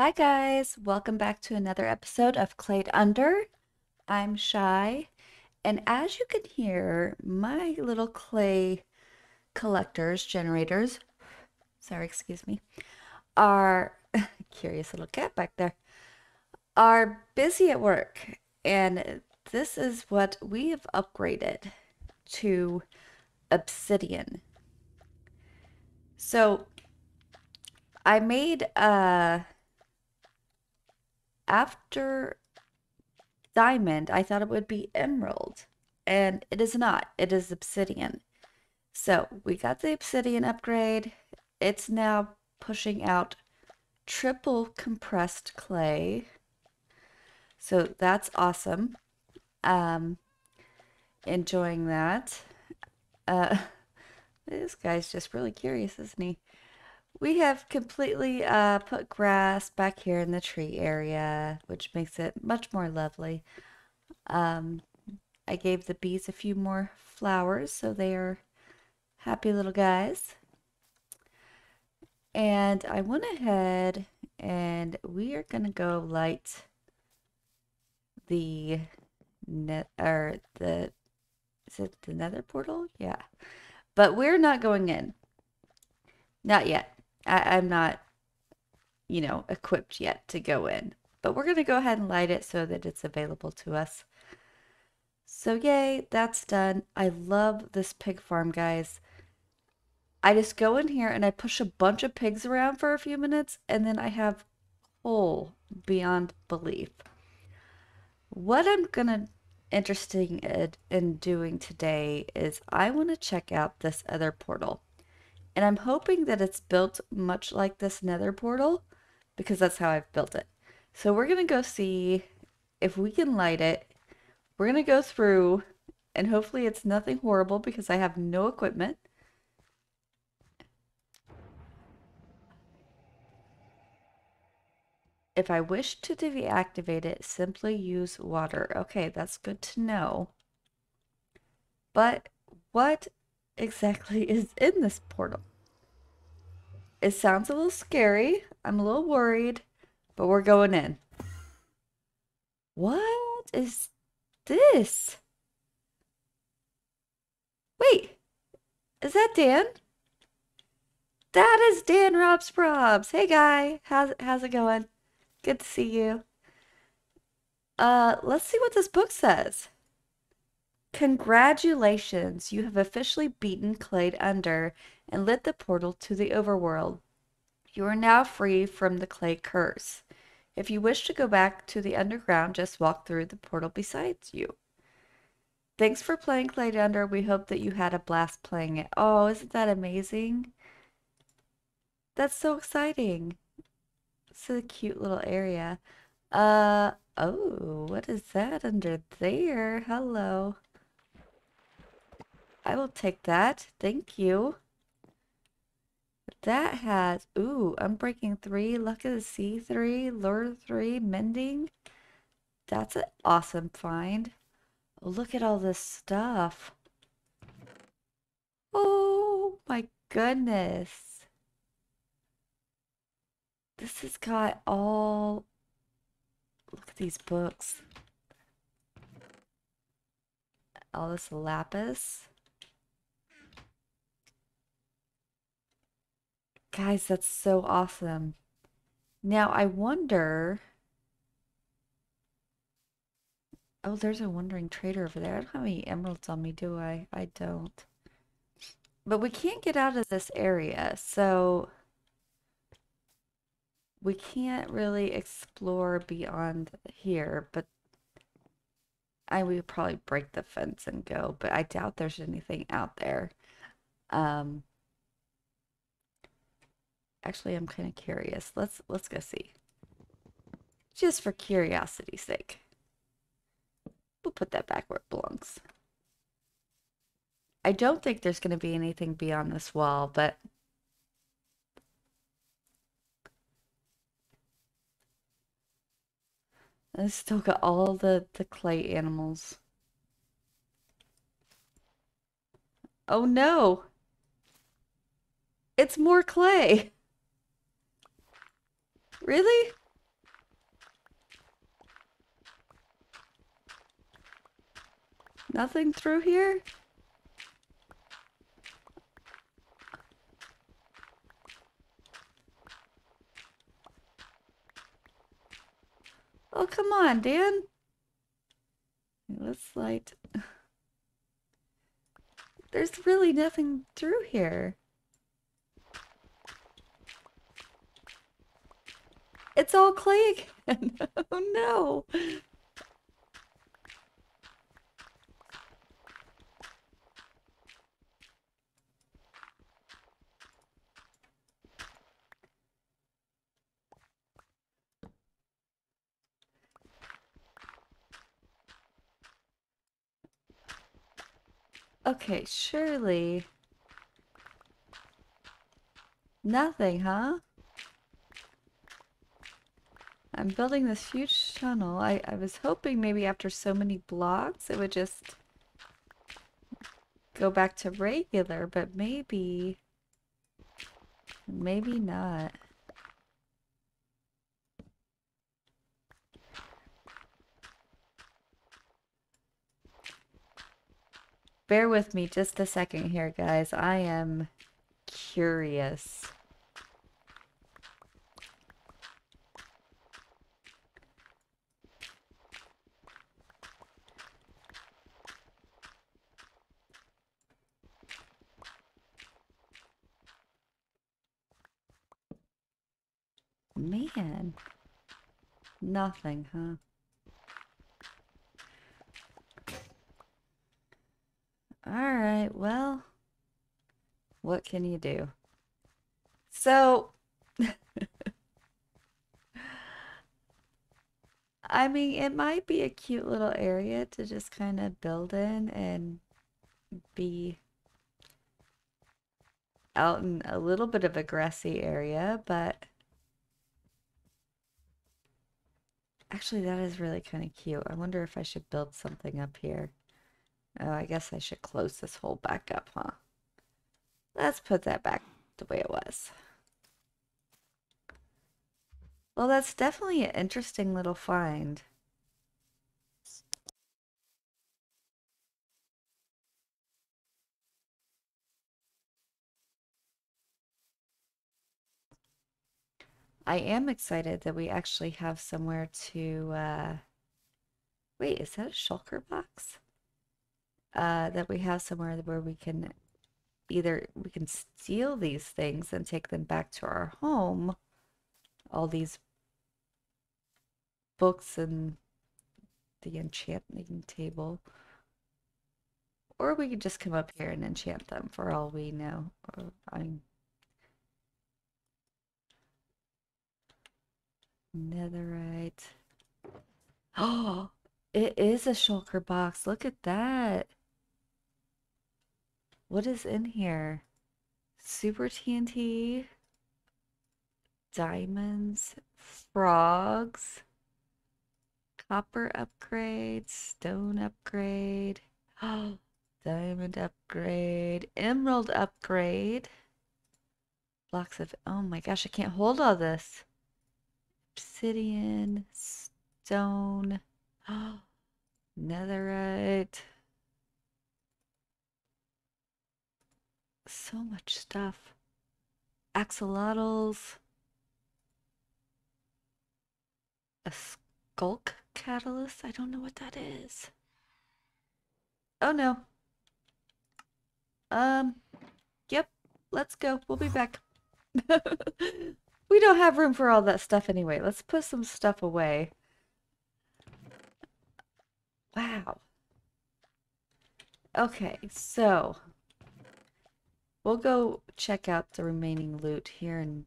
Hi guys, welcome back to another episode of Clayed Under. I'm Shy, and as you can hear, my little clay collectors, generators, sorry, excuse me, are curious little cat back there, are busy at work, and this is what we have upgraded to obsidian. So I made a after diamond, I thought it would be emerald, and it is not. It is obsidian. So we got the obsidian upgrade. It's now pushing out triple compressed clay. So that's awesome. Um, enjoying that. Uh, this guy's just really curious, isn't he? We have completely uh, put grass back here in the tree area, which makes it much more lovely. Um, I gave the bees a few more flowers, so they are happy little guys. And I went ahead and we are going to go light the net or the is it the nether portal? Yeah. But we're not going in. Not yet. I, I'm not, you know, equipped yet to go in. But we're going to go ahead and light it so that it's available to us. So yay, that's done. I love this pig farm, guys. I just go in here and I push a bunch of pigs around for a few minutes and then I have whole beyond belief. What I'm gonna interesting in doing today is I want to check out this other portal. And I'm hoping that it's built much like this nether portal because that's how I've built it. So we're going to go see if we can light it. We're going to go through and hopefully it's nothing horrible because I have no equipment. If I wish to deactivate it, simply use water. Okay, that's good to know. But what exactly is in this portal? It sounds a little scary. I'm a little worried, but we're going in. What is this? Wait, is that Dan? That is DanRobzProbz. Hey guy, how's how's it going? Good to see you. Uh, let's see what this book says. Congratulations, you have officially beaten Clayed Under and lit the portal to the overworld. You are now free from the clay curse. If you wish to go back to the underground, just walk through the portal beside you. Thanks for playing Under. We hope that you had a blast playing it. Oh, isn't that amazing? That's so exciting. It's a cute little area. Uh, oh, what is that under there? Hello. I will take that. Thank you. That has, ooh, Unbreaking 3, Luck of the Sea 3, Lure 3, Mending. That's an awesome find. Look at all this stuff. Oh my goodness. This has got all, look at these books. All this lapis. Guys, that's so awesome. Now, I wonder... Oh, there's a wandering trader over there. I don't have any emeralds on me, do I? I don't. But we can't get out of this area, so... We can't really explore beyond here, but... I would probably break the fence and go, but I doubt there's anything out there. Um... Actually, I'm kind of curious. Let's let's go see. Just for curiosity's sake. We'll put that back where it belongs. I don't think there's going to be anything beyond this wall, but I still got all the, the clay animals. Oh no! It's more clay! Really? Nothing through here? Oh, come on, Dan. Let's light. There's really nothing through here. It's all clay again. oh no. Okay, surely. Nothing, huh? I'm building this huge tunnel. I, I was hoping maybe after so many blocks it would just go back to regular, but maybe... Maybe not. Bear with me just a second here, guys. I am curious. Man. Nothing, huh? Alright, well, what can you do? So, I mean, it might be a cute little area to just kind of build in and be out in a little bit of a grassy area, but actually that is really kind of cute. I wonder if I should build something up here. Oh, I guess I should close this hole back up, huh? Let's put that back the way it was. Well, that's definitely an interesting little find. I am excited that we actually have somewhere to, uh... Wait, is that a shulker box? uh, that we have somewhere where we can either we can steal these things and take them back to our home. All these books and the enchanting table. Or we could just come up here and enchant them for all we know. I'm netherite oh it is a shulker box look at that what is in here? Super TNT, diamonds, frogs, copper upgrade, stone upgrade, oh, diamond upgrade, emerald upgrade, blocks of, oh my gosh, I can't hold all this. Obsidian, stone, netherite. so much stuff. Axolotls. A sculk catalyst? I don't know what that is. Oh no. Um, yep, let's go. We'll be back. we don't have room for all that stuff anyway. Let's put some stuff away. Wow. Okay, so We'll go check out the remaining loot here in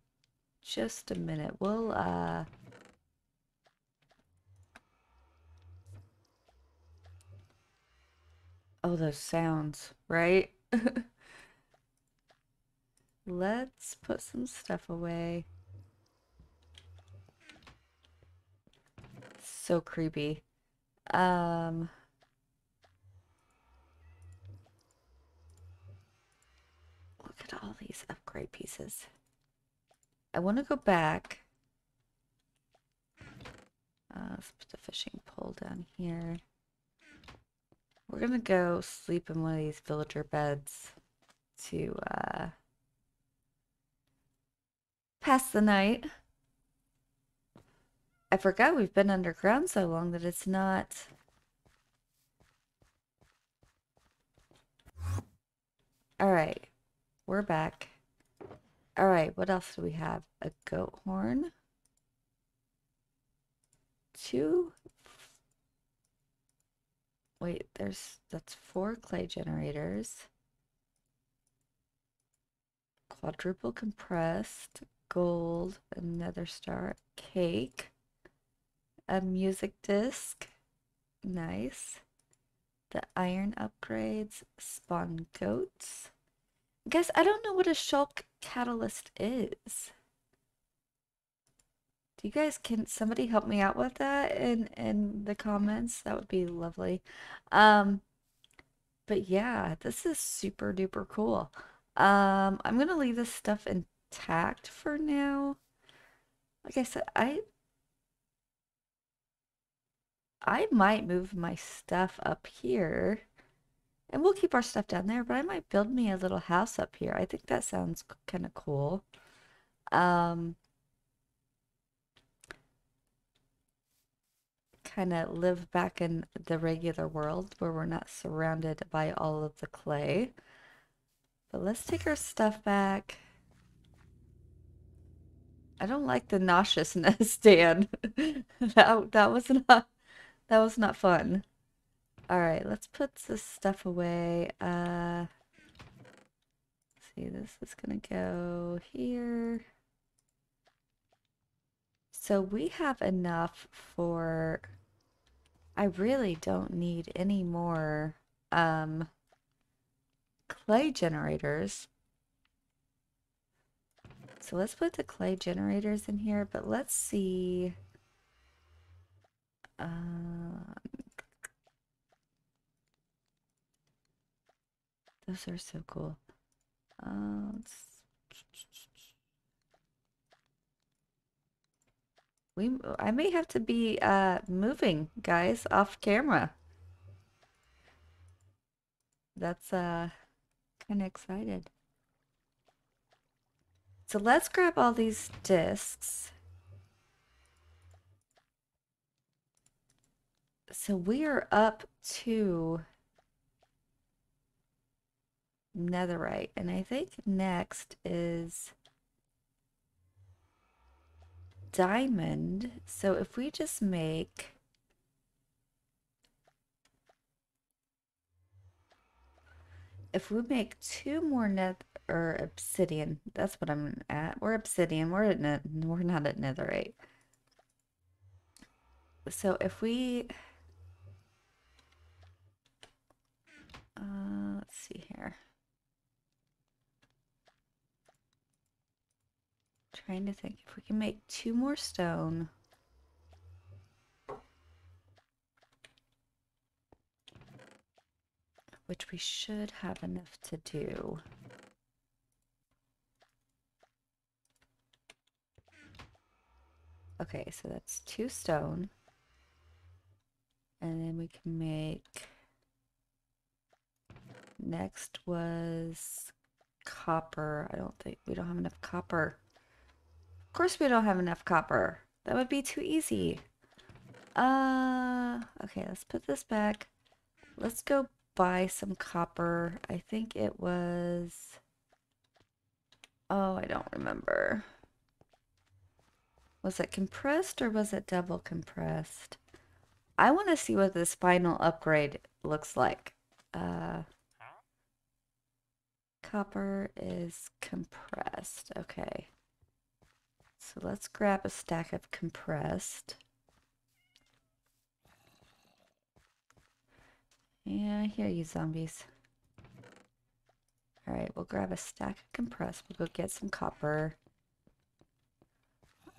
just a minute. We'll, uh... Oh, those sounds, right? Let's put some stuff away. So creepy. Um... look at all these upgrade pieces. I want to go back. Uh, let's put the fishing pole down here. we're gonna go sleep in one of these villager beds to uh, pass the night. I forgot we've been underground so long that it's not. All right, we're back. All right, what else do we have? A goat horn. Two. Wait, there's that's four clay generators. Quadruple compressed, gold, another star, cake, a music disc, nice. The iron upgrades, spawn goats. Guys, I don't know what a shulk catalyst is. Do you guys can somebody help me out with that in in the comments? That would be lovely. Um but yeah, this is super duper cool. Um I'm going to leave this stuff intact for now. Like I said, I I might move my stuff up here. And we'll keep our stuff down there, but I might build me a little house up here. I think that sounds kind of cool. Um, kind of live back in the regular world where we're not surrounded by all of the clay. But let's take our stuff back. I don't like the nauseousness, Dan. that, that was not that was not fun. Alright, let's put this stuff away. Uh, see, this is going to go here. So we have enough for... I really don't need any more um, clay generators. So let's put the clay generators in here, but let's see... Uh, Those are so cool. Uh, we I may have to be uh moving, guys, off camera. That's uh kind of excited. So let's grab all these discs. So we are up to netherite. And I think next is diamond. So if we just make if we make two more net or obsidian, that's what I'm at. We're obsidian. We're at we're not at netherite. So if we uh, let's see here. trying to think if we can make two more stone. Which we should have enough to do. Okay, so that's two stone. And then we can make... Next was copper. I don't think we don't have enough copper. Of course we don't have enough copper. That would be too easy. Uh, okay, let's put this back. Let's go buy some copper. I think it was... Oh, I don't remember. Was it compressed or was it double compressed? I want to see what this final upgrade looks like. Uh, copper is compressed. Okay. So let's grab a stack of compressed. Yeah, I hear you zombies. Alright, we'll grab a stack of compressed. We'll go get some copper.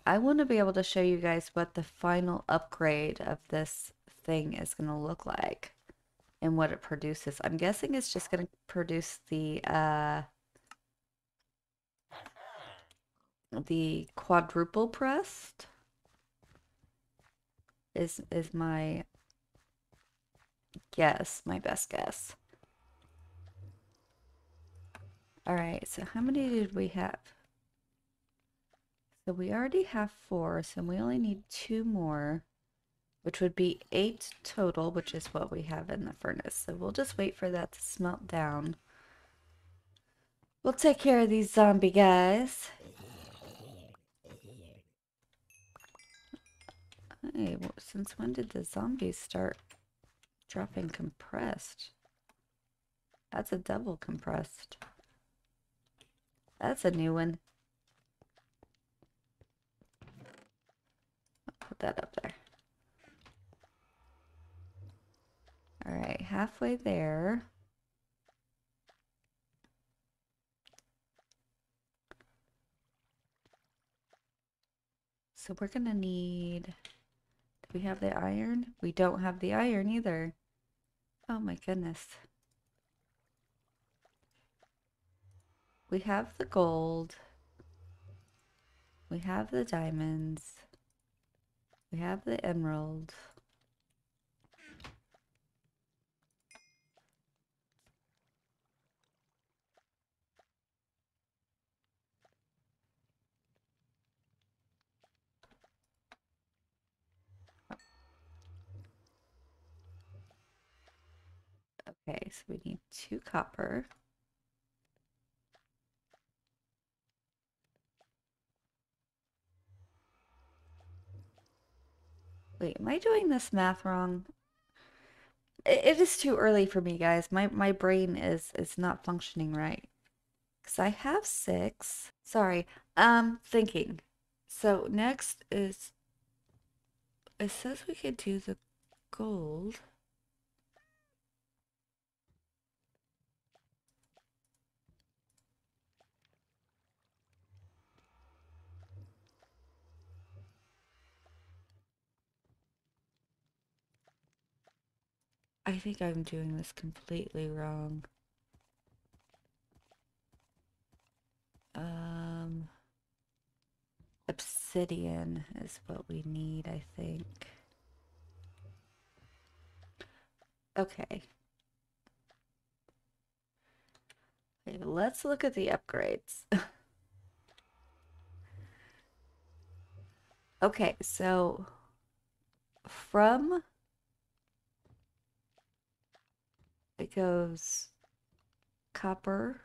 I want to be able to show you guys what the final upgrade of this thing is going to look like and what it produces. I'm guessing it's just going to produce the uh, the quadruple pressed is is my guess, my best guess. All right, so how many did we have? So we already have four, so we only need two more, which would be eight total, which is what we have in the furnace. So we'll just wait for that to smelt down. We'll take care of these zombie guys. Hey, since when did the zombies start dropping compressed? That's a double compressed. That's a new one. I'll put that up there. All right, halfway there. So we're gonna need, do we have the iron? We don't have the iron either. Oh my goodness. We have the gold. We have the diamonds. We have the emerald. Okay, so we need two copper. Wait, am I doing this math wrong? It, it is too early for me, guys. My my brain is is not functioning right. Cause I have six. Sorry. Um, thinking. So next is it says we could do the gold. I think I'm doing this completely wrong. Um, obsidian is what we need, I think. Okay. Okay, let's look at the upgrades. okay, so from it goes copper,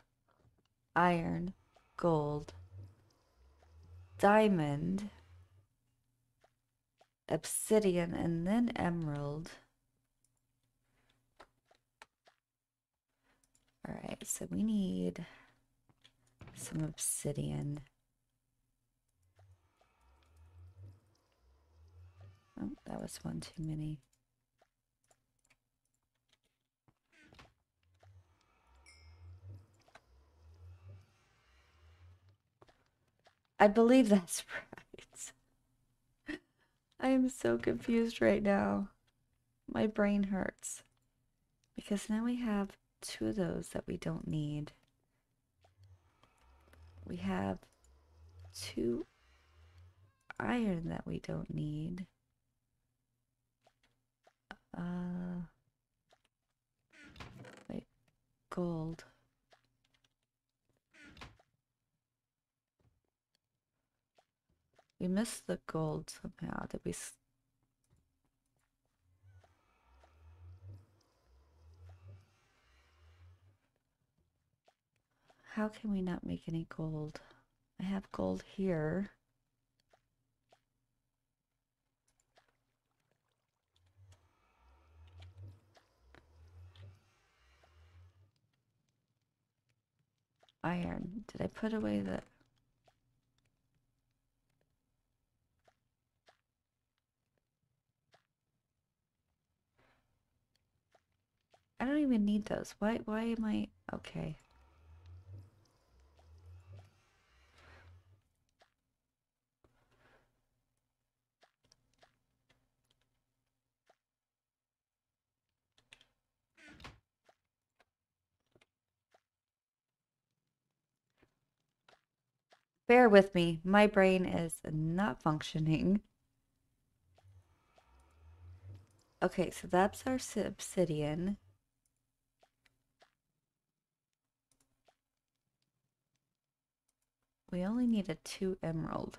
iron, gold, diamond, obsidian, and then emerald. All right, so we need some obsidian. Oh, that was one too many. I believe that's right. I am so confused right now. My brain hurts. Because now we have two of those that we don't need. We have two iron that we don't need. Uh, wait, gold. We missed the gold somehow. Did we? How can we not make any gold? I have gold here. Iron. Did I put away the... I don't even need those. Why, why am I... Okay. Bear with me. My brain is not functioning. Okay, so that's our obsidian. We only need a two emerald.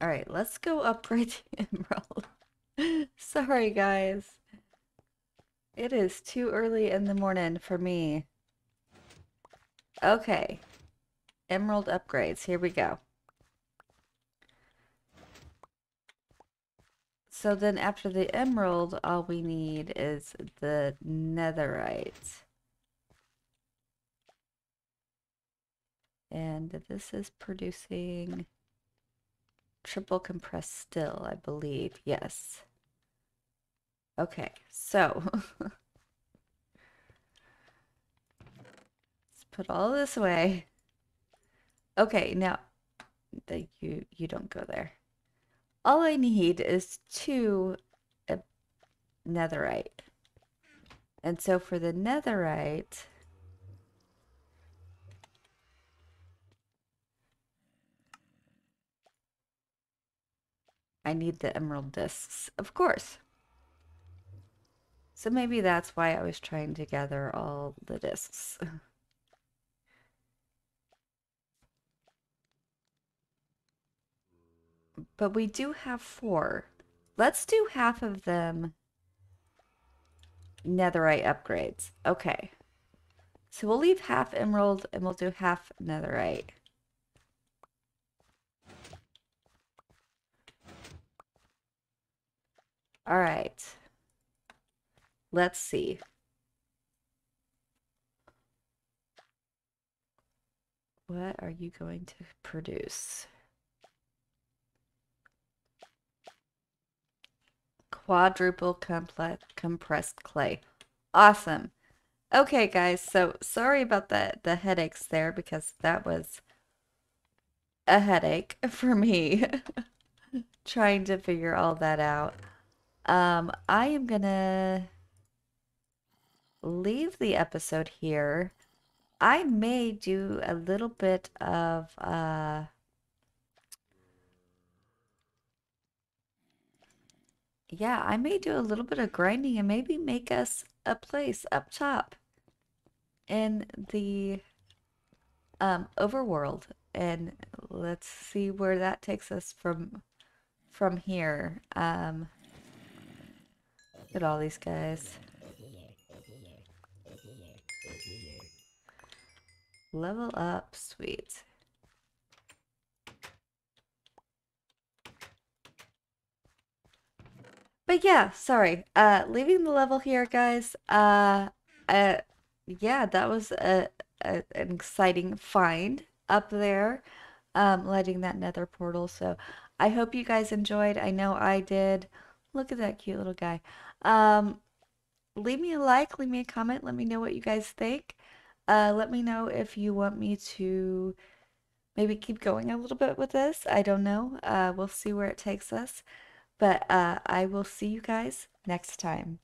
All right, let's go upgrade the emerald. Sorry, guys. It is too early in the morning for me. Okay. Emerald upgrades. Here we go. So then after the emerald, all we need is the netherite. And this is producing triple compressed still, I believe. Yes. Okay, so let's put all this away. Okay, now you you don't go there. All I need is two uh, netherite. And so for the netherite, I need the emerald discs, of course. So maybe that's why I was trying to gather all the discs. But we do have four. Let's do half of them netherite upgrades. Okay. So we'll leave half emerald and we'll do half netherite. All right. Let's see. What are you going to produce? Quadruple complex compressed clay. Awesome. Okay, guys, so sorry about the the headaches there because that was a headache for me trying to figure all that out. Um, I am gonna leave the episode here. I may do a little bit of uh yeah, I may do a little bit of grinding and maybe make us a place up top in the um overworld and let's see where that takes us from from here. Um look at all these guys. Level up, sweet. But yeah, sorry. Uh leaving the level here, guys. Uh uh yeah, that was a, a an exciting find up there. Um lighting that nether portal. So I hope you guys enjoyed. I know I did. Look at that cute little guy. Um leave me a like, leave me a comment, let me know what you guys think. Uh let me know if you want me to maybe keep going a little bit with this. I don't know. Uh we'll see where it takes us. But uh, I will see you guys next time.